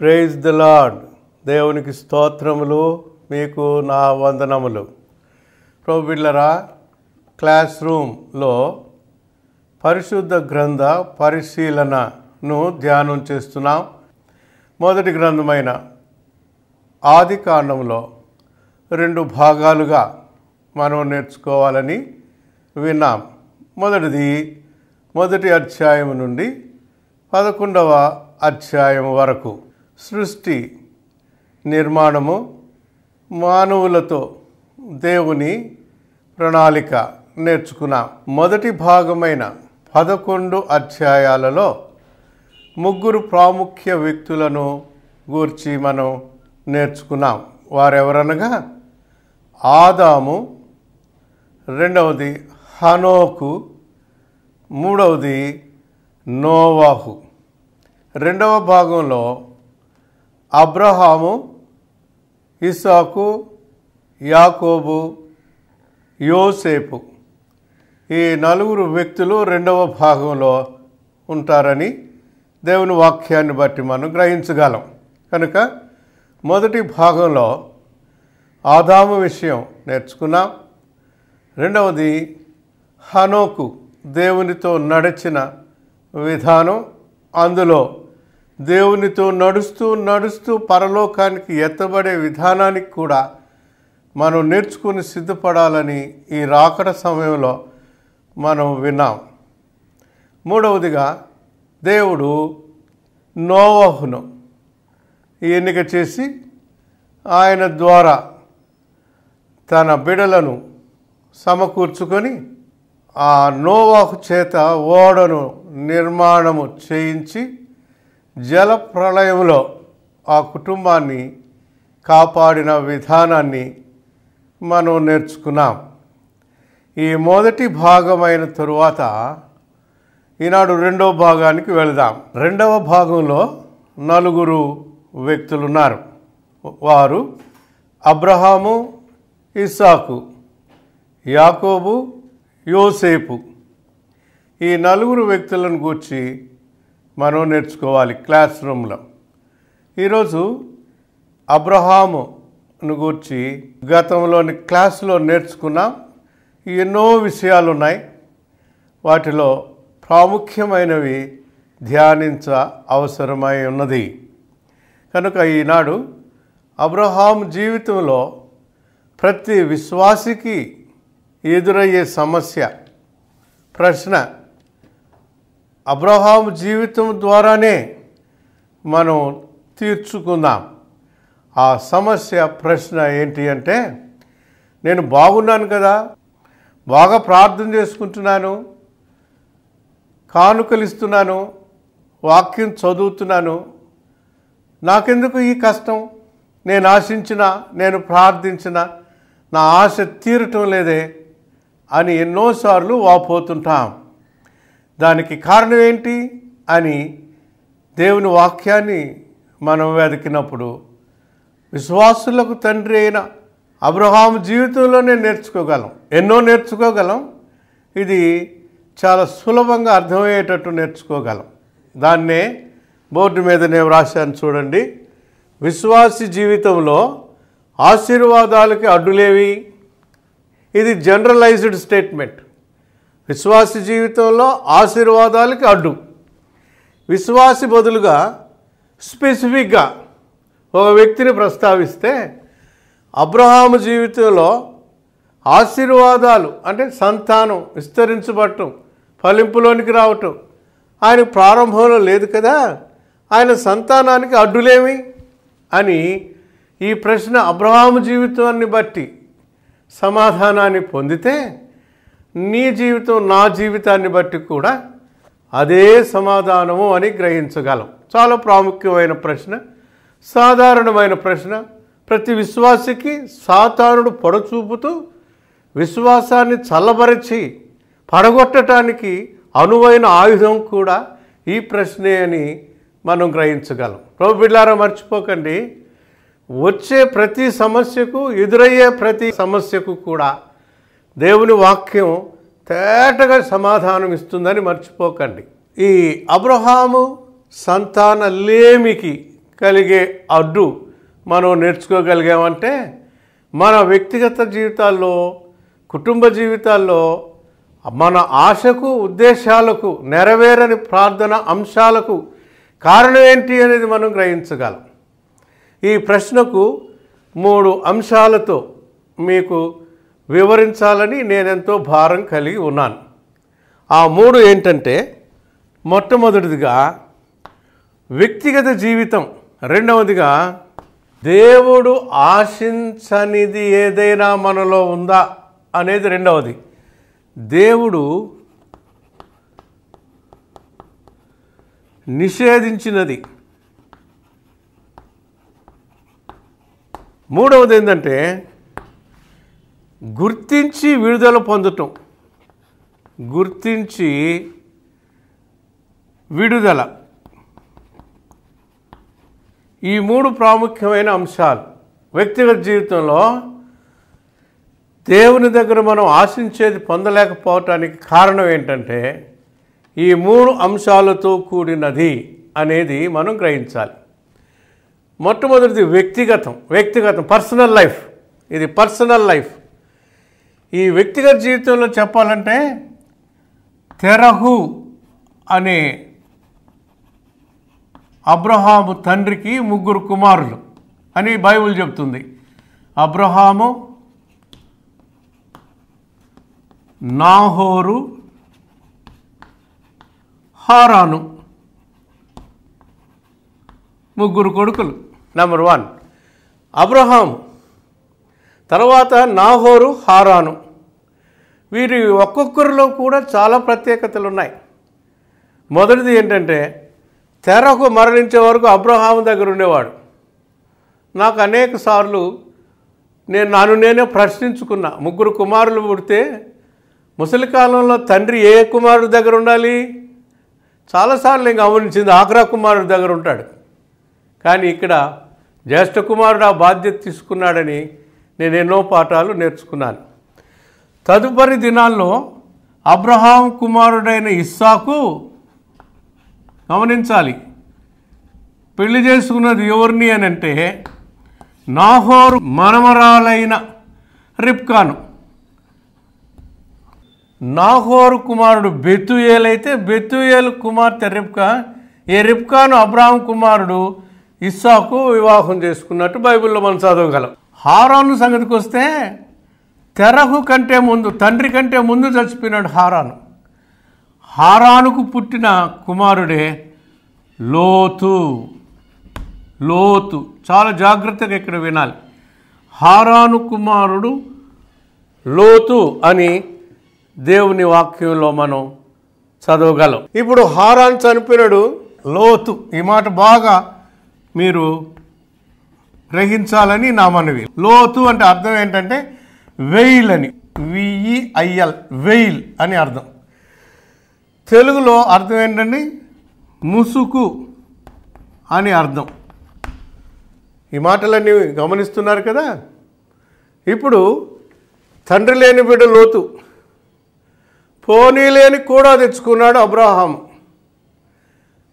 Praise the lord దేవునికి స్తోత్రములు మీకు నా వందనములు. ప్రోబిళ్ళరా క్లాస్ రూమ్లో పరిశుద్ధ గ్రంథ పరిశీలనను ధ్యానం చేస్తున్నాం. మొదటి గ్రంథమైన ఆది కాండంలో రెండు భాగాలుగా మనం నేర్చుకోవాలని విన్నాం. మొదటిది మొదటి అధ్యాయం నుండి పదకొండవ అధ్యాయం వరకు. సృష్టి నిర్మాణము మానవులతో దేవుని ప్రణాళిక నేర్చుకున్నాం మొదటి భాగమైన పదకొండు అధ్యాయాలలో ముగ్గురు ప్రాముఖ్య వ్యక్తులను గూర్చి మనం నేర్చుకున్నాం. వారెవరనగా? ఆదాము రెండవది హనోకు మూడవది నోవాహు. రెండవ భాగంలో అబ్రహాము ఇసాకు యాకోబు యోసేపు. ఈ నలుగురు వ్యక్తులు రెండవ భాగంలో ఉంటారని దేవుని వాక్యాన్ని బట్టి మనం గ్రహించగలం. కనుక మొదటి భాగంలో ఆదాము విషయం నేర్చుకున్నాం. రెండవది హనోకు దేవునితో నడిచిన విధానం. అందులో దేవునితో నడుస్తూ నడుస్తూ పరలోకానికి ఎత్తబడే విధానానికి కూడా మనం నేర్చుకుని సిద్ధపడాలని ఈ రాకడ సమయంలో మనం విన్నాం. మూడవదిగా దేవుడు నోవహును ఎన్నిక చేసి ఆయన ద్వారా తన బిడలను సమకూర్చుకొని ఆ నోవాహు చేత ఓడను నిర్మాణము చేయించి జల ప్రళయంలో ఆ కుటుంబాన్ని కాపాడిన విధానాన్ని మనం నేర్చుకున్నాం. ఈ మొదటి భాగమైన తరువాత ఈనాడు రెండవ భాగానికి వెళదాం. రెండవ భాగంలో నలుగురు వ్యక్తులు ఉన్నారు వారు అబ్రహాము ఇస్సాకు యాకోబు యోసేపు. ఈ నలుగురు వ్యక్తులను గూర్చి మనం నేర్చుకోవాలి క్లాస్ రూమ్లో. ఈరోజు అబ్రహామును గూర్చి గతంలోని క్లాసులో నేర్చుకున్నాం. ఎన్నో విషయాలు ఉన్నాయి వాటిలో ప్రాముఖ్యమైనవి ధ్యానించ అవసరమై ఉన్నది. కనుక ఈనాడు అబ్రహాం జీవితంలో ప్రతి విశ్వాసికి ఎదురయ్యే సమస్య ప్రశ్న అబ్రహాం జీవితం ద్వారానే మనం తీర్చుకుందాం. ఆ సమస్య ప్రశ్న ఏంటి అంటే నేను బాగున్నాను కదా బాగా ప్రార్థన చేసుకుంటున్నాను కానుకలు ఇస్తున్నాను వాక్యం చదువుతున్నాను నాకెందుకు ఈ కష్టం? నేను ఆశించిన నేను ప్రార్థించిన నా ఆశ తీరటం లేదే అని ఎన్నోసార్లు వాపోతుంటాం. దానికి కారణం ఏంటి అని దేవుని వాక్యాన్ని మనం వెతికినప్పుడు విశ్వాసులకు తండ్రి అయిన అబ్రహాం జీవితంలోనే నేర్చుకోగలం. ఎన్నో నేర్చుకోగలం. ఇది చాలా సులభంగా అర్థమయ్యేటట్టు నేర్చుకోగలం. దాన్నే బోర్డు మీద నేను వ్రాశాను చూడండి. విశ్వాసి జీవితంలో ఆశీర్వాదాలకి అడ్డులేవి. ఇది జనరలైజ్డ్ స్టేట్మెంట్. విశ్వాసి జీవితంలో ఆశీర్వాదాలకి అడ్డు. విశ్వాసి బదులుగా స్పెసిఫిక్గా ఒక వ్యక్తిని ప్రస్తావిస్తే అబ్రహాము జీవితంలో ఆశీర్వాదాలు అంటే సంతానం విస్తరించబడటం ఫలింపులోనికి రావటం ఆయన ప్రారంభంలో లేదు కదా? ఆయన సంతానానికి అడ్డులేమి? అని ఈ ప్రశ్న అబ్రహాము జీవితాన్ని బట్టి సమాధానాన్ని పొందితే నీ జీవితం నా జీవితాన్ని బట్టి కూడా అదే సమాధానము అని గ్రహించగలం. చాలా ప్రాముఖ్యమైన ప్రశ్న సాధారణమైన ప్రశ్న. ప్రతి విశ్వాసికి సాతానుడు పొడచూపుతూ విశ్వాసాన్ని చల్లబరిచి పడగొట్టడానికి అనువైన ఆయుధం కూడా ఈ ప్రశ్నే అని మనం గ్రహించగలం. ప్రభు బిళ్ళారా మర్చిపోకండి. వచ్చే ప్రతి సమస్యకు ఎదురయ్యే ప్రతి సమస్యకు కూడా దేవుని వాక్యం తేటగా సమాధానం ఇస్తుందని మర్చిపోకండి. ఈ అబ్రహాము సంతాన లేమికి కలిగే అడ్డు మనం నేర్చుకోగలిగామంటే మన వ్యక్తిగత జీవితాల్లో కుటుంబ జీవితాల్లో మన ఆశకు ఉద్దేశాలకు నెరవేరని ప్రార్థన అంశాలకు కారణం ఏంటి అనేది మనం గ్రహించగలం. ఈ ప్రశ్నకు మూడు అంశాలతో మీకు వివరించాలని నేనెంతో భారం కలిగి ఉన్నాను. ఆ మూడు ఏంటంటే మొట్టమొదటిదిగా వ్యక్తిగత జీవితం. రెండవదిగా దేవుడు ఆశించనిది ఏదైనా మనలో ఉందా అనేది రెండవది. దేవుడు నిషేధించినది. మూడవది ఏంటంటే గుర్తించి విడుదల పొందటం. గుర్తించి విడుదల. ఈ మూడు ప్రాముఖ్యమైన అంశాలు. వ్యక్తిగత జీవితంలో దేవుని దగ్గర మనం ఆశించేది పొందలేకపోవటానికి కారణం ఏంటంటే ఈ మూడు అంశాలతో కూడినది అనేది మనం గ్రహించాలి. మొట్టమొదటిది వ్యక్తిగతం. వ్యక్తిగతం పర్సనల్ లైఫ్. ఇది పర్సనల్ లైఫ్. ఈ వ్యక్తిగత జీవితంలో చెప్పాలంటే తెరహు అనే అబ్రహాము తండ్రికి ముగ్గురు కుమారులు అని బైబిల్ చెప్తుంది అబ్రహాము నాహోరు హారాను ముగ్గురు కొడుకులు. నెంబర్ వన్ అబ్రహాం తర్వాత నాహోరు హారాను. వీరి ఒక్కొక్కరిలో కూడా చాలా ప్రత్యేకతలు ఉన్నాయి మొదటిది ఏంటంటే తెరకు మరణించే వరకు అబ్రహాం దగ్గర ఉండేవాడు. నాకు అనేక సార్లు నేను నన్ను నేనే ప్రశ్నించుకున్నా ముగ్గురు కుమారులు పుడితే ముసలి కాలంలో తండ్రి ఏ కుమారుడి దగ్గర ఉండాలి? చాలాసార్లు నేను గమనించింది ఆగ్రా కుమారుడి దగ్గర ఉంటాడు. కానీ ఇక్కడ జ్యేష్ఠ కుమారుడు ఆ బాధ్యత తీసుకున్నాడని నేను ఎన్నో పాఠాలు నేర్చుకున్నాను. తదుపరి దినాల్లో అబ్రహాం కుమారుడైన ఇస్సాకు గమనించాలి. పెళ్ళి చేసుకున్నది ఎవరిని అని అంటే నాహోరు మనమరాలైన రిప్కాను నాహోరు కుమారుడు బెతుయేలైతే బెతుయేలు కుమార్తె రిప్కా ఏ రిప్కాను అబ్రాహం కుమారుడు ఇస్సాకు వివాహం చేసుకున్నట్టు బైబిల్లో మనం చదవగలం. హారాను సంగతికి వస్తే తెరహు కంటే ముందు తండ్రి కంటే ముందు చచ్చిపోయినాడు హారాను. హారానుకు పుట్టిన కుమారుడే లోతు. లోతు. చాలా జాగ్రత్తగా ఇక్కడ వినాలి. హారాను కుమారుడు లోతు అని దేవుని వాక్యంలో మనం చదవగలం. ఇప్పుడు హారాన్ చనిపోయినాడు లోతు. ఈ మాట బాగా మీరు గ్రహించాలని నా మనవి. లోతు అంటే అర్థం ఏంటంటే వెయిల్ అని విఈఐఎల్ వెయిల్ అని అర్థం. తెలుగులో అర్థం ఏంటండి? ముసుకు అని అర్థం. ఈ మాటలన్నీ గమనిస్తున్నారు కదా? ఇప్పుడు తండ్రి లేని బిడ్డ లోతు. పోనీ లేని కూడా తెచ్చుకున్నాడు అబ్రాహాం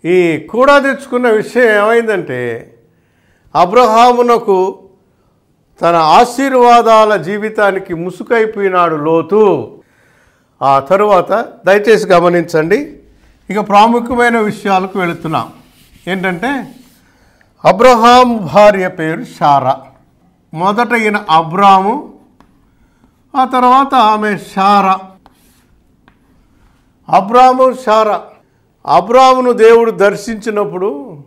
ఈ కూడా తెచ్చుకున్న విషయం ఏమైందంటే అబ్రహామునకు తన ఆశీర్వాదాల జీవితానికి ముసుకైపోయినాడు లోతు. ఆ తరువాత దయచేసి గమనించండి. ఇక ప్రాముఖ్యమైన విషయాలకు వెళుతున్నాం. ఏంటంటే అబ్రహాం భార్య పేరు షారా. మొదట ఈయన అబ్రాము ఆ తర్వాత ఆమె షారా. అబ్రాము షారా. అబ్రామును దేవుడు దర్శించినప్పుడు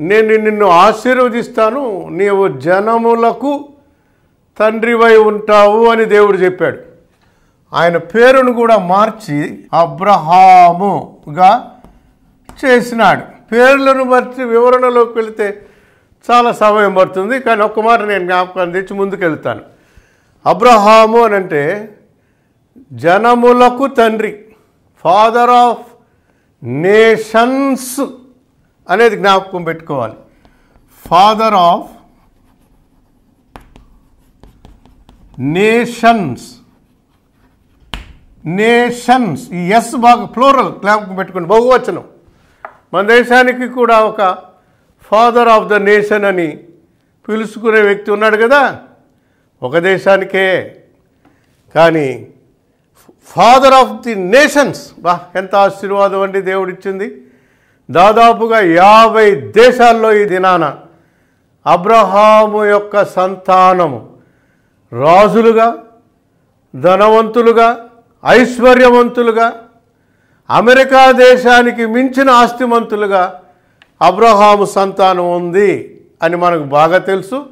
నేను నిన్ను ఆశీర్వదిస్తాను నీవు జనములకు తండ్రివై ఉంటావు అని దేవుడు చెప్పాడు. ఆయన పేరును కూడా మార్చి అబ్రహాముగా చేసినాడు. పేర్లను మార్చి వివరణలోకి వెళితే చాలా సమయం పడుతుంది కానీ ఒక్క మాట నేను జ్ఞాపకం తెచ్చి ముందుకెళ్తాను. అబ్రహాము అని అంటే జనములకు తండ్రి ఫాదర్ ఆఫ్ నేషన్స్ అనేది జ్ఞాపకం పెట్టుకోవాలి. ఫాదర్ ఆఫ్ నేషన్స్ నేషన్స్ ఈ ఎస్ బాగా ఫ్లోరల్ జ్ఞాపకం పెట్టుకోండి. బహువచనం. మన దేశానికి కూడా ఒక ఫాదర్ ఆఫ్ ద నేషన్ అని పిలుచుకునే వ్యక్తి ఉన్నాడు కదా? ఒక దేశానికే. కానీ ఫాదర్ ఆఫ్ ది నేషన్స్ బా ఎంత ఆశీర్వాదం అండి దేవుడిచ్చింది. దాదాపుగా యాభై దేశాల్లో ఈ దినాన అబ్రహాము యొక్క సంతానము రాజులుగా ధనవంతులుగా ఐశ్వర్యవంతులుగా అమెరికా దేశానికి మించిన ఆస్తిమంతులుగా అబ్రహాము సంతానం ఉంది అని మనకు బాగా తెలుసు.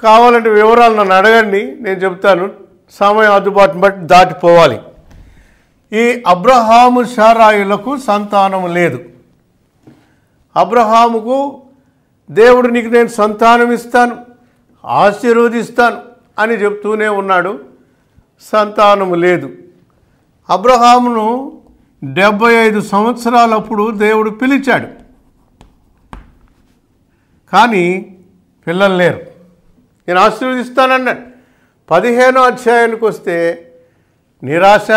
కావాలంటే వివరాలు నన్ను అడగండి నేను చెప్తాను. సమయం అందుబాటును బట్టి దాటిపోవాలి. ఈ అబ్రహాము షారాయులకు సంతానం లేదు. అబ్రహాముకు దేవుడు నీకు నేను సంతానం ఇస్తాను ఆశీర్వదిస్తాను అని చెప్తూనే ఉన్నాడు. సంతానము లేదు. అబ్రహామును డెబ్బై ఐదు సంవత్సరాలప్పుడు దేవుడు పిలిచాడు. కానీ పిల్లలు లేరు. నేను ఆశీర్వదిస్తానన్నాడు. పదిహేనో అధ్యాయానికి వస్తే నిరాశ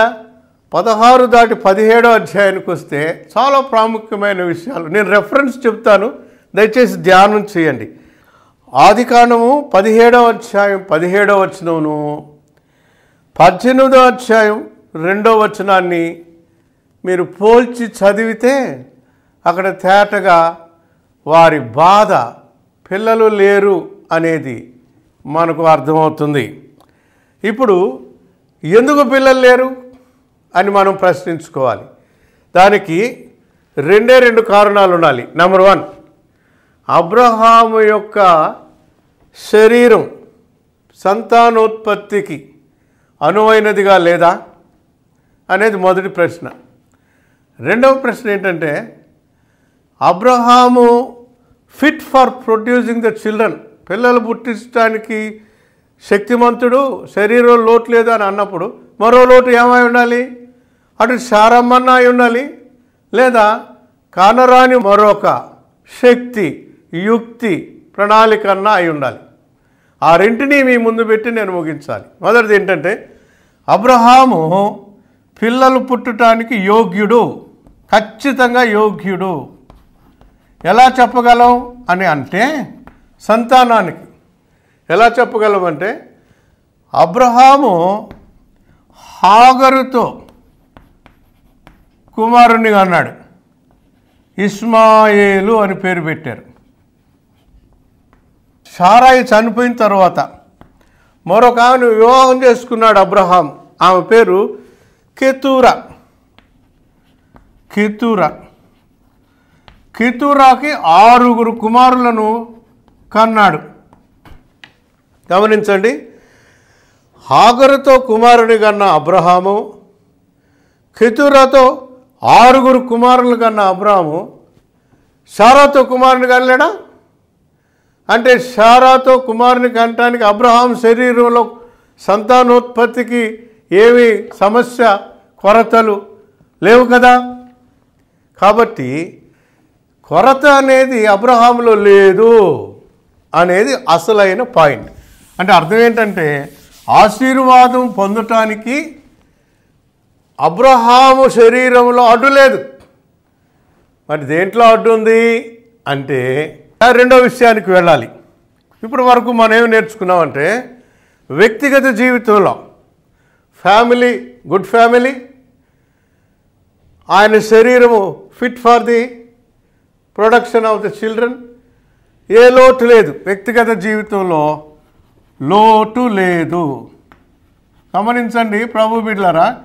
పదహారు దాటి పదిహేడో అధ్యాయానికి వస్తే చాలా ప్రాముఖ్యమైన విషయాలు. నేను రెఫరెన్స్ చెప్తాను. దయచేసి ధ్యానం చేయండి. ఆది కాండము పదిహేడవ అధ్యాయం పదిహేడవ వచనమును. పద్దెనిమిదో అధ్యాయం రెండో వచనాన్ని మీరు పోల్చి చదివితే అక్కడ తేటగా వారి బాధ పిల్లలు లేరు అనేది మనకు అర్థమవుతుంది. ఇప్పుడు ఎందుకు పిల్లలు లేరు? అని మనం ప్రశ్నించుకోవాలి. దానికి రెండే రెండు కారణాలు ఉండాలి. నెంబర్ వన్ అబ్రహాము యొక్క శరీరం సంతానోత్పత్తికి అనువైనదిగా లేదా అనేది మొదటి ప్రశ్న. రెండవ ప్రశ్న ఏంటంటే Abraham fit for producing the children పిల్లలు పుట్టించడానికి శక్తిమంతుడు శరీరం లోటు లేదు అని అన్నప్పుడు మరో లోటు ఏమై ఉండాలి? అటు శారమ్మన్న ఉండాలి లేదా కానరాని మరొక శక్తి యుక్తి ప్రణాళిక అన్న అయి ఉండాలి. ఆ రెంటిని మీ ముందు పెట్టి నేను ముగించాలి. మొదటిది ఏంటంటే అబ్రహాము పిల్లలు పుట్టడానికి యోగ్యుడు ఖచ్చితంగా యోగ్యుడు. ఎలా చెప్పగలం అని అంటే సంతానానికి. ఎలా చెప్పగలం అంటే అబ్రహాము హాగరుతో కుమారుణ్ణి అన్నాడు. ఇస్మాయేలు అని పేరు పెట్టారు. సారాయి చనిపోయిన తర్వాత మరొక ఆమెను వివాహం చేసుకున్నాడు అబ్రహాం. ఆమె పేరు కెతూరా. కెతూరా. కెతూరాకి ఆరుగురు కుమారులను కన్నాడు. గమనించండి. హాగరుతో కుమారుని కన్న అబ్రహాము కెతూరాతో ఆరుగురు కుమారులు కన్న అబ్రహాము సారాతో కుమారుని కనలేడా? అంటే సారాతో కుమారుని కనటానికి అబ్రహాం శరీరంలో సంతానోత్పత్తికి ఏమి సమస్య కొరతలు లేవు కదా? కాబట్టి కొరత అనేది అబ్రహాంలో లేదు అనేది అసలైన పాయింట్. అంటే అర్థం ఏంటంటే ఆశీర్వాదం పొందటానికి అబ్రహాము శరీరంలో అడ్డు లేదు. మరి దేంట్లో అడ్డు ఉంది? అంటే రెండో విషయానికి వెళ్ళాలి. ఇప్పటి వరకు మనం ఏమి నేర్చుకున్నామంటే వ్యక్తిగత జీవితంలో ఫ్యామిలీ గుడ్ ఫ్యామిలీ ఆయన శరీరము fit for the production of the children ఏ లోటు లేదు. వ్యక్తిగత జీవితంలో లోటు లేదు. గమనించండి ప్రభు బిడ్లరా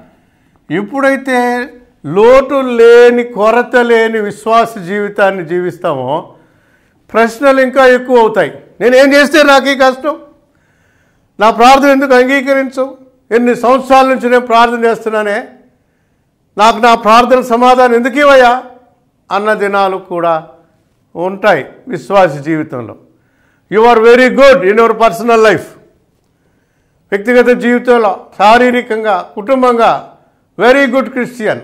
ఎప్పుడైతే లోటు లేని కొరత లేని విశ్వాస జీవితాన్ని జీవిస్తామో ప్రశ్నలు ఇంకా ఎక్కువ అవుతాయి. నేనేం చేస్తే నాకు ఈ కష్టం? నా ప్రార్థన ఎందుకు అంగీకరించవు ఎన్ని సంవత్సరాల నుంచి నేను ప్రార్థన చేస్తున్నానే? నాకు నా ప్రార్థన సమాధానం ఎందుకు ఇవ్వయా అన్న దినాలు కూడా ఉంటాయి విశ్వాస జీవితంలో. You are very good in your personal life వ్యక్తిగత జీవితంలో శారీరకంగా కుటుంబంగా వెరీ గుడ్ క్రిస్టియన్.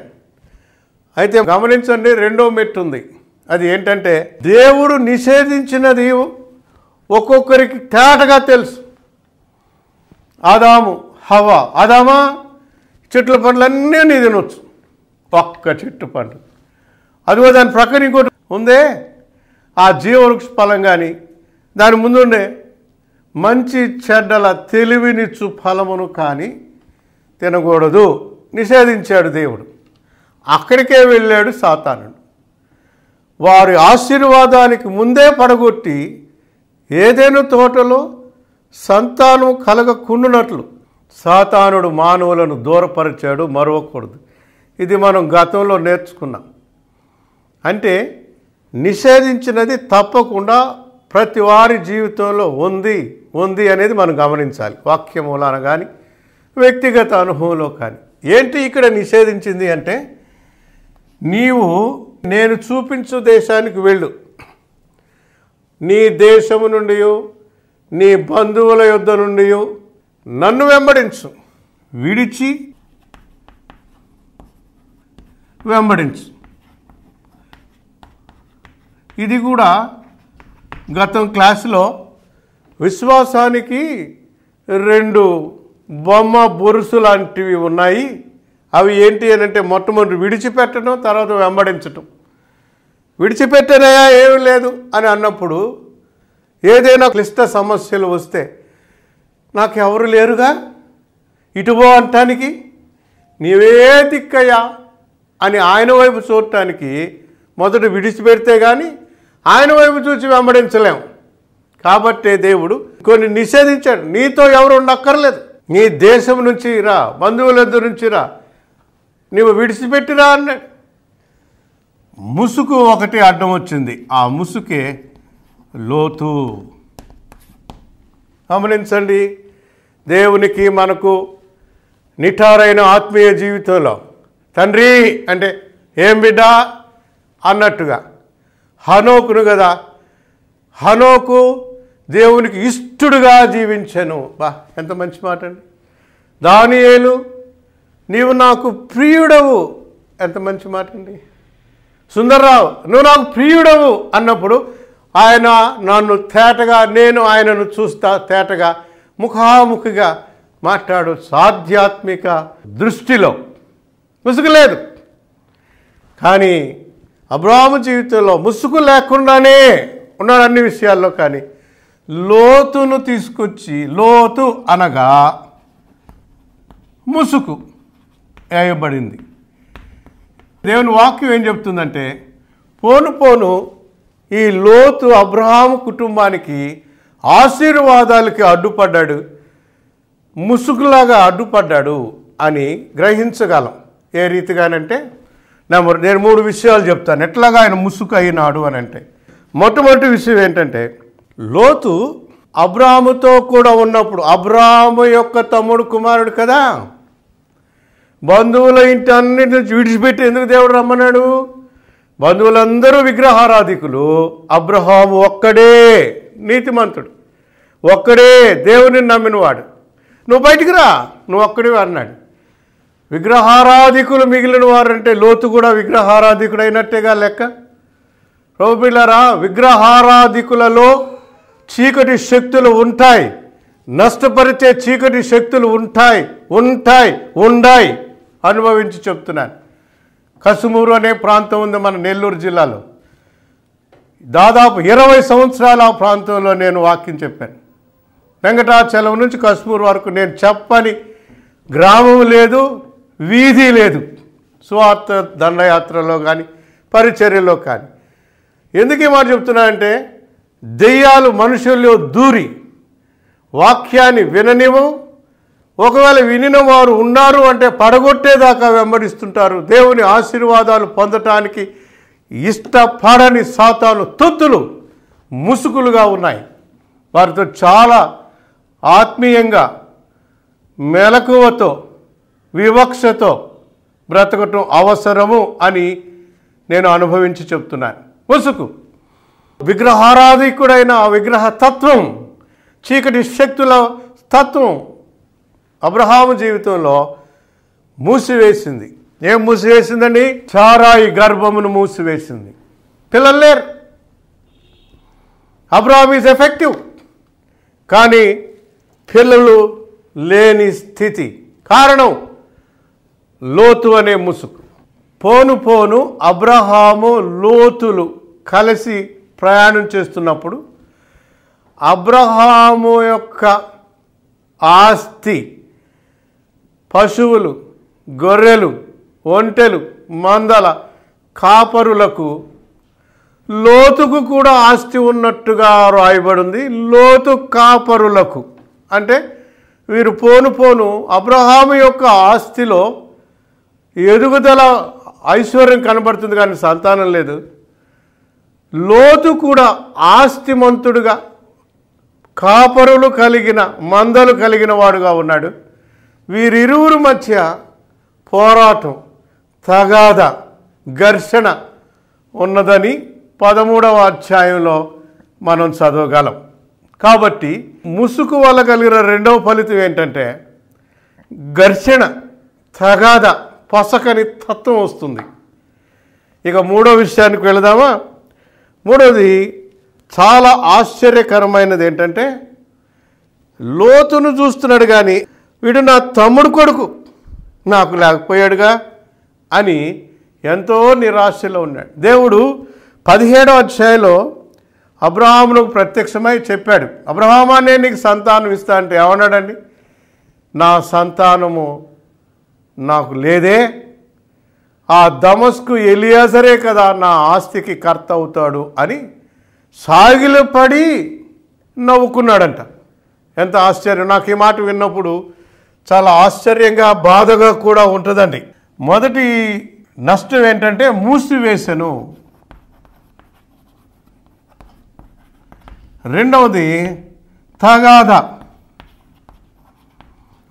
అయితే గమనించండి రెండో మెట్టు ఉంది. అది ఏంటంటే దేవుడు నిషేధించినది ఒక్కొక్కరికి తేటగా తెలుసు. ఆదాము హవా. ఆదామా చెట్ల పండ్లన్నీ నీ తినొచ్చు. ఒక్క చెట్టు పండు. అదిగో దాని ప్రక్కన ఇంకోటి ఉందే ఆ జీవవృక్ష ఫలం కానీ దాని ముందుండే మంచి చెడ్డల తెలివినిచ్చు ఫలమును కానీ తినకూడదు. నిషేధించాడు దేవుడు. అక్కడికే వెళ్ళాడు సాతానుడు. వారి ఆశీర్వాదానికి ముందే పడగొట్టి ఏదైనా తోటలో సంతానం కలగకుండునట్లు సాతానుడు మానవులను దూరపరిచాడు మరవకూడదు. ఇది మనం గతంలో నేర్చుకున్నాం. అంటే నిషేధించినది తప్పకుండా ప్రతి వారి జీవితంలో ఉంది ఉంది అనేది మనం గమనించాలి. వాక్య మూలాన కానీ వ్యక్తిగత అనుభవంలో కానీ. ఏంటి ఇక్కడ నిషేధించింది అంటే నీవు నేను చూపించు దేశానికి వెళ్ళు. నీ దేశము నుండి నీ బంధువుల యుద్ధ నుండి నన్ను వెంబడించు. విడిచి వెంబడించు. ఇది కూడా గతం క్లాసులో విశ్వాసానికి రెండు బొమ్మ బొరుసు లాంటివి ఉన్నాయి. అవి ఏంటి అని అంటే మొట్టమొదటి విడిచిపెట్టడం తర్వాత వెంబడించటం. విడిచిపెట్టనయా? ఏమీ లేదు అని అన్నప్పుడు ఏదైనా క్లిష్ట సమస్యలు వస్తే నాకు ఎవరు లేరుగా ఇటుబో అంటానికి? నీవే దిక్కయ్యా అని ఆయన వైపు చూడటానికి మొదట విడిచిపెడితే కానీ ఆయన వైపు చూసి వెంబడించలేము కాబట్టే దేవుడు కొన్ని నిషేధించాడు. నీతో ఎవరు ఉండక్కర్లేదు. నీ దేశం నుంచి రా బంధువులందరి నుంచి రా. నీవు విడిచిపెట్టిరా అన్నాడు. ముసుగు ఒకటి అడ్డం వచ్చింది. ఆ ముసుకే లోతు. గమనించండి దేవునికి మనకు నిఠారైన ఆత్మీయ జీవితంలో తండ్రి అంటే ఏం బిడ్డ? అన్నట్టుగా. హనోకును కదా హనోకు దేవునికి ఇష్టడుగా జీవించాను. బా ఎంత మంచి మాట అండి దానియేలు నీవు నాకు ప్రియుడవు. ఎంత మంచి మాట అండి సుందర్రావు నువ్వు నాకు ప్రియుడవు అన్నప్పుడు ఆయన నన్ను తేటగా నేను ఆయనను చూస్తా తేటగా ముఖాముఖిగా మాట్లాడు సాధ్యాత్మిక దృష్టిలో. ముసుగు లేదు కానీ అబ్రాహ్మ జీవితంలో ముసుగు లేకుండానే ఉన్నాడు అన్ని విషయాల్లో కానీ. లోతును తీసుకొచ్చి లోతు అనగా ముసుకు వేయబడింది. దేవుని వాక్యం ఏం చెప్తుందంటే పోను పోను ఈ లోతు అబ్రహాము కుటుంబానికి ఆశీర్వాదాలకి అడ్డుపడ్డాడు ముసుగులాగా అడ్డుపడ్డాడు అని గ్రహించగలం. ఏ రీతిగానంటే నెంబర్ నేను మూడు విషయాలు చెప్తాను. ఎట్లాగా ఆయన ముసుగు అయినాడు అని అంటే మొట్టమొదటి విషయం ఏంటంటే లోతు అబ్రాహాముతో కూడా ఉన్నప్పుడు అబ్రాహాము యొక్క తమ్ముడు కుమారుడు కదా? బంధువుల ఇంటి అన్నింటిని విడిచిపెట్టి ఎందుకు దేవుడు రమ్మన్నాడు? బంధువులందరూ విగ్రహారాధికులు అబ్రహాము ఒక్కడే నీతిమంతుడు ఒక్కడే దేవుని నమ్మినవాడు. నువ్వు బయటికి రా నువ్వు ఒక్కడే అన్నాడు. విగ్రహారాధికులు మిగిలిన వారంటే లోతు కూడా విగ్రహారాధికుడు అయినట్టేగా లెక్క రోబిలరా విగ్రహారాధికులలో చీకటి శక్తులు ఉంటాయి. నష్టపరిచే చీకటి శక్తులు ఉంటాయి. ఉంటాయి. ఉండాయి. అనుభవించి చెప్తున్నాను. కసుమూరు అనే ప్రాంతం ఉంది మన నెల్లూరు జిల్లాలో. దాదాపు ఇరవై సంవత్సరాల ఆ ప్రాంతంలో నేను వాక్యం చెప్పాను. వెంకటాచలం నుంచి కశ్మూర్ వరకు నేను చెప్పని గ్రామం లేదు వీధి లేదు. సువార్త దండయాత్రలో కానీ పరిచర్యలో కానీ. ఎందుకు ఈ మాట చెప్తున్నా అంటే దెయ్యాలు మనుషుల్లో దూరి వాక్యాన్ని విననివ్వం ఒకవేళ వినిన వారు ఉన్నారు అంటే పడగొట్టేదాకా వెంబడిస్తుంటారు. దేవుని ఆశీర్వాదాలు పొందటానికి ఇష్టపడని సాతాను తొత్తులు ముసుగులుగా ఉన్నాయి. వారితో చాలా ఆత్మీయంగా మెలకువతో వివక్షతో బ్రతకటం అవసరము అని నేను అనుభవించి చెప్తున్నాను. ముసుగు. విగ్రహారాధికుడైన ఆ విగ్రహ తత్వం చీకటి శక్తుల తత్వం అబ్రహాము జీవితంలో మూసివేసింది. ఏం మూసివేసిందండి? చారాయి గర్భమును మూసివేసింది. పిల్లలు లేరు. అబ్రహాం ఈజ్ ఎఫెక్టివ్ కానీ పిల్లలు లేని స్థితి. కారణం లోతు అనే ముసుగు. పోను పోను అబ్రహాము లోతులు కలిసి ప్రయాణం చేస్తున్నప్పుడు అబ్రహాము యొక్క ఆస్తి పశువులు గొర్రెలు ఒంటెలు మందల కాపరులకు లోతుకు కూడా ఆస్తి ఉన్నట్టుగా రాయబడింది. లోతు కాపరులకు. అంటే వీరు పోను పోను అబ్రహాము యొక్క ఆస్తిలో ఎదుగుదల ఐశ్వర్యం కనబడుతుంది కానీ సంతానం లేదు. లోతు కూడా ఆస్తిమంతుడుగా కాపరులు కలిగిన మందలు కలిగిన వాడుగా ఉన్నాడు. వీరిరువురు మధ్య పోరాటం తగాద ఘర్షణ ఉన్నదని పదమూడవ అధ్యాయంలో మనం చదవగలం. కాబట్టి ముసుగు వల్ల కలిగిన రెండవ ఫలితం ఏంటంటే ఘర్షణ తగాద పొసకని తత్వం వస్తుంది. ఇక మూడో విషయానికి వెళదామా? మూడవది చాలా ఆశ్చర్యకరమైనది ఏంటంటే లోతును చూస్తున్నాడు కానీ వీడు నా తమ్ముడు కొడుకు నాకు లేకపోయాడుగా అని ఎంతో నిరాశలో ఉన్నాడు. దేవుడు పదిహేడో అధ్యాయంలో అబ్రహామునకు ప్రత్యక్షమై చెప్పాడు. అబ్రహామానే నీకు సంతానం ఇస్తా అంటే ఏమన్నాడండి? నా సంతానము నాకు లేదే ఆ దమస్కు ఎలియాజరే కదా నా ఆస్తికి కర్త అవుతాడు అని సాగిలపడి నవ్వుకున్నాడంట. ఎంత ఆశ్చర్యం. నాకు ఈ మాట విన్నప్పుడు చాలా ఆశ్చర్యంగా బాధగా కూడా ఉంటుందండి. మొదటి నష్టం ఏంటంటే మూసివేశను రెండవది తగాద.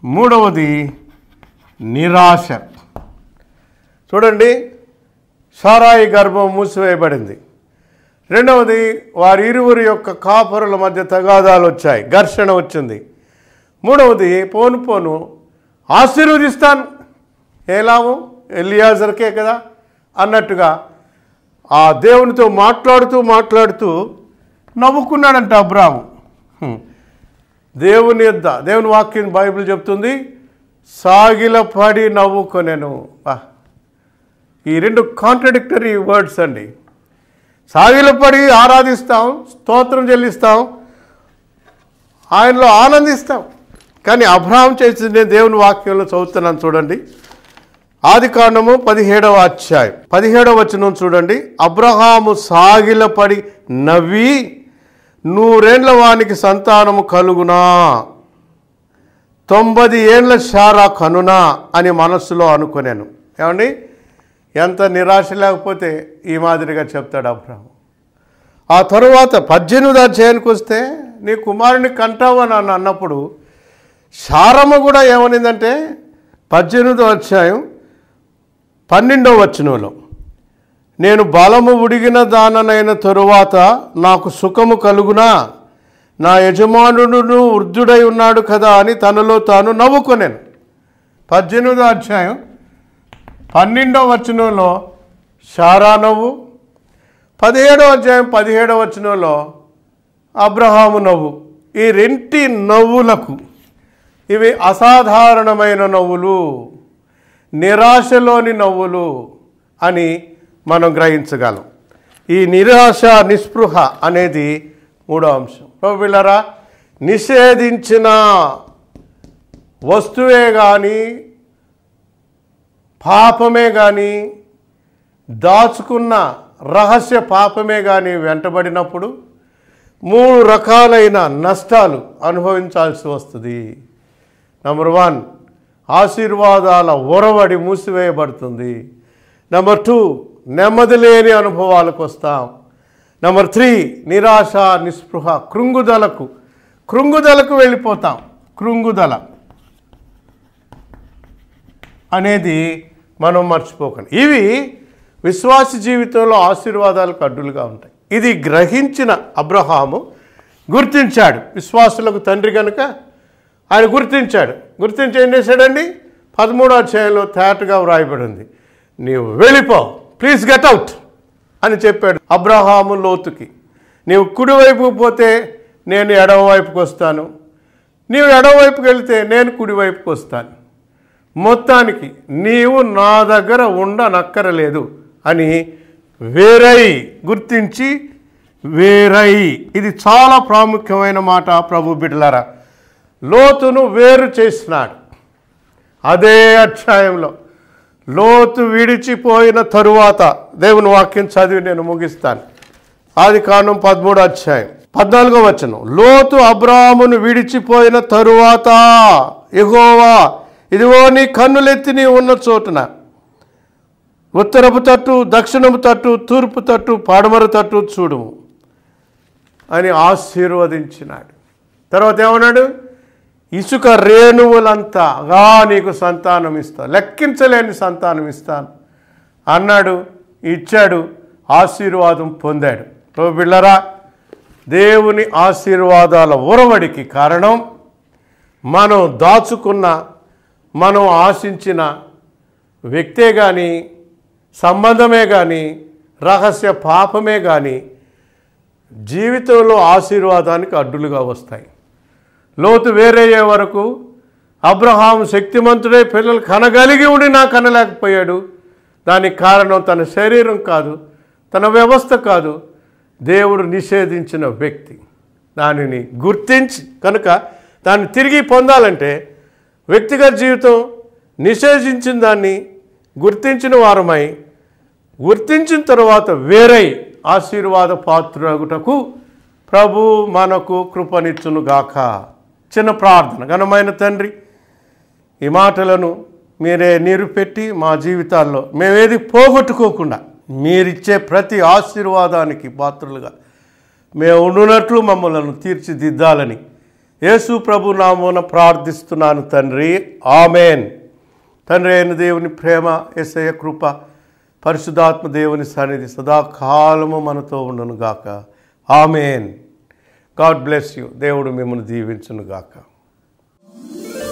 మూడవది నిరాశ. చూడండి సారాయి గర్భం మూసివేయబడింది. రెండవది వారి ఇరువురి యొక్క కాపరుల మధ్య తగాదాలు వచ్చాయి ఘర్షణ వచ్చింది. మూడవది పోను పోను ఆశీర్వదిస్తాను. ఏ లాభం ఎలియాజర్కే కదా? అన్నట్టుగా ఆ దేవునితో మాట్లాడుతూ మాట్లాడుతూ నవ్వుకున్నాడంట అబ్రాము. దేవుని యొద్ద దేవుని వాక్యం బైబిల్ చెప్తుంది సాగిలపడి నవ్వుకొనెను. బా ఈ రెండు కాంట్రడిక్టరీ వర్డ్స్ అండి. సాగిలపడి ఆరాధిస్తాం స్తోత్రం చెల్లిస్తాం ఆయనలో ఆనందిస్తాం. కానీ అబ్రహాం చేసింది నేను దేవుని వాక్యంలో చదువుతున్నాను చూడండి. ఆది కాండము పదిహేడవ అధ్యాయం. పదిహేడవ వచనం చూడండి. అబ్రహాము సాగిలపడి నవ్వి నూరేండ్ల వానికి సంతానము కలుగునా తొంభది ఏండ్ల శారా కనునా అని మనస్సులో అనుకున్నాను ఏమండి? ఎంత నిరాశ లేకపోతే ఈ మాదిరిగా చెప్తాడు అబ్రహం ఆ తరువాత పద్దెనిమిది అధ్యాయానికి వస్తే నీ కుమారుని కంటావు అని నన్ను అన్నప్పుడు శారమ్మ కూడా ఏమనిందంటే పద్దెనిమిదో అధ్యాయం పన్నెండవ వచనంలో నేను బలము ఉడిగిన దాననైన తరువాత నాకు సుఖము కలుగునా? నా యజమానుడును వృద్ధుడై ఉన్నాడు కదా అని తనలో తాను నవ్వుకొనేను. పద్దెనిమిదో అధ్యాయం పన్నెండవ వచనంలో షారానవ్వు పదిహేడవ అధ్యాయం పదిహేడవ వచనంలో అబ్రహాము నవ్వు. ఈ రెంటి నవ్వులకు ఇవి అసాధారణమైన నవ్వులు నిరాశలోని నవ్వులు అని మనం గ్రహించగలం. ఈ నిరాశ నిస్పృహ అనేది మూడో అంశం. పిల్లరా నిషేధించిన వస్తువే కానీ పాపమే కానీ దాచుకున్న రహస్య పాపమే కానీ వెంటబడినప్పుడు మూడు రకాలైన నష్టాలు అనుభవించాల్సి వస్తుంది. నెంబర్ వన్ ఆశీర్వాదాల ఒరవడి మూసివేయబడుతుంది. నెంబర్ టూ నెమ్మది లేని అనుభవాలకు వస్తాం. నెంబర్ త్రీ నిరాశ నిస్పృహ కృంగుదలకు కృంగుదలకు వెళ్ళిపోతాం. కృంగుదల అనేది మనం మర్చిపోకండి. ఇవి విశ్వాస జీవితంలో ఆశీర్వాదాలకు అడ్డులుగా ఉంటాయి. ఇది గ్రహించిన అబ్రహాము గుర్తించాడు. విశ్వాసులకు తండ్రి కనుక ఆయన గుర్తించాడు. గుర్తించి ఏం చేశాడండి? పదమూడో అధ్యాయంలో తేటగా వ్రాయబడింది. నీవు వెళ్ళిపో. ప్లీజ్ గెట్ అవుట్ అని చెప్పాడు అబ్రహాము లోతుకి. నీవు కుడివైపు పోతే నేను ఎడమవైపుకి వస్తాను. నీవు ఎడమవైపుకి వెళితే నేను కుడివైపుకి వస్తాను. మొత్తానికి నీవు నా దగ్గర ఉండనక్కరలేదు అని వేరై గుర్తించి వేరై. ఇది చాలా ప్రాముఖ్యమైన మాట ప్రభు బిడ్డలారా. లోతును వేరు చేసినాడు. అదే అధ్యాయంలో లోతు విడిచిపోయిన తరువాత దేవుని వాక్యం చదివి నేను ముగిస్తాను. ఆది కాండం పదమూడు అధ్యాయం పద్నాలుగో వచనం. లోతు అబ్రాహమును విడిచిపోయిన తరువాత ఎగోవా ఇదిగో నీ కన్నులెత్తి నీ ఉన్న చోటున ఉత్తరపు తట్టు దక్షిణపు తట్టు తూర్పు తట్టు పడమర తట్టు చూడుము అని ఆశీర్వదించినాడు. తర్వాత ఏమన్నాడు? ఇసుక రేణువులంతాగా నీకు సంతానం ఇస్తా లెక్కించలేని సంతానం ఇస్తాను. అన్నాడు ఇచ్చాడు ఆశీర్వాదం పొందాడు. ఓ బిళ్ళరా దేవుని ఆశీర్వాదాల ఉరవడికి కారణం మనం దాచుకున్న మనం ఆశించిన వ్యక్తే కానీ సంబంధమే కానీ రహస్య పాపమే కానీ జీవితంలో ఆశీర్వాదానికి అడ్డులుగా వస్తాయి. లోతు వేరయ్యే వరకు అబ్రహాం శక్తిమంతుడే పిల్లలు కనగలిగి ఉండి నా కనలేకపోయాడు. దానికి కారణం తన శరీరం కాదు తన వ్యవస్థ కాదు దేవుడు నిషేధించిన వ్యక్తి. దానిని గుర్తించి కనుక దాన్ని తిరిగి పొందాలంటే వ్యక్తిగత జీవితం నిషేధించిన దాన్ని గుర్తించిన వారమై గుర్తించిన తర్వాత వేరై ఆశీర్వాద పాత్రగుటకు ప్రభు మనకు కృపనిచ్చునుగాక చిన్న ప్రార్థన. ఘనమైన తండ్రి ఈ మాటలను మీరే నీరు పెట్టి మా జీవితాల్లో మేమేది పోగొట్టుకోకుండా మీరిచ్చే ప్రతి ఆశీర్వాదానికి పాత్రలుగా మేము ఉండునట్లు మమ్మలను తీర్చిదిద్దాలని యేసు ప్రభు నామూన ప్రార్థిస్తున్నాను తండ్రి. ఆమెన్. తండ్రి అయిన దేవుని ప్రేమ ఎసయ కృప పరిశుధాత్మ దేవుని సన్నిధి సదాకాలము మనతో ఉండును గాక. ఆమెన్. God bless you. దేవుడు మిమ్మల్ని దీవించునుగాక గాక.